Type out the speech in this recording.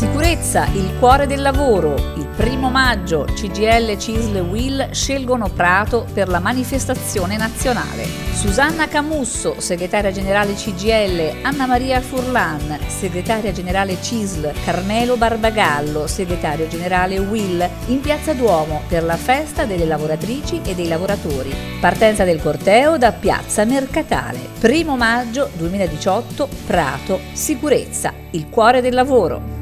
Sicurezza, il cuore del lavoro. Il primo maggio CGL, CISL e WIL scelgono Prato per la manifestazione nazionale. Susanna Camusso, segretaria generale CGL, Anna Maria Furlan, segretaria generale CISL, Carmelo Barbagallo, segretario generale WIL, in Piazza Duomo per la festa delle lavoratrici e dei lavoratori. Partenza del corteo da Piazza Mercatale. Primo maggio 2018, Prato, sicurezza, il cuore del lavoro.